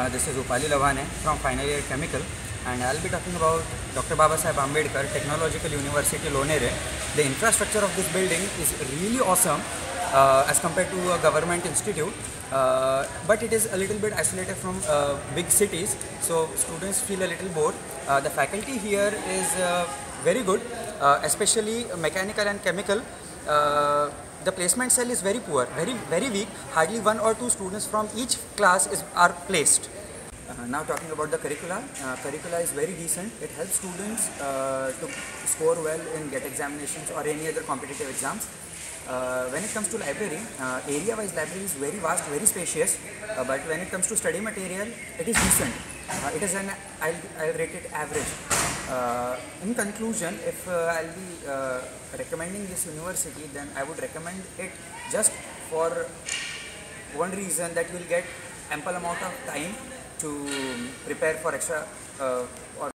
Uh, this is Upali Lavane from final year chemical and I'll be talking about Dr. Babasaheb Ambedkar Technological University Lonere. The infrastructure of this building is really awesome uh, as compared to a government institute uh, but it is a little bit isolated from uh, big cities so students feel a little bored. Uh, the faculty here is very good especially mechanical and chemical. The placement cell is very poor, very very weak. Hardly one or two students from each class is are placed. Uh, now talking about the curricula, uh, curricula is very decent. It helps students uh, to score well in GATE examinations or any other competitive exams. Uh, when it comes to library, uh, area-wise library is very vast, very spacious. Uh, but when it comes to study material, it is decent. Uh, it is an I'll, I'll rate it average. Uh, in conclusion, if uh, I'll be uh, recommending this university, then I would recommend it just for one reason that you will get ample amount of time to prepare for extra uh, or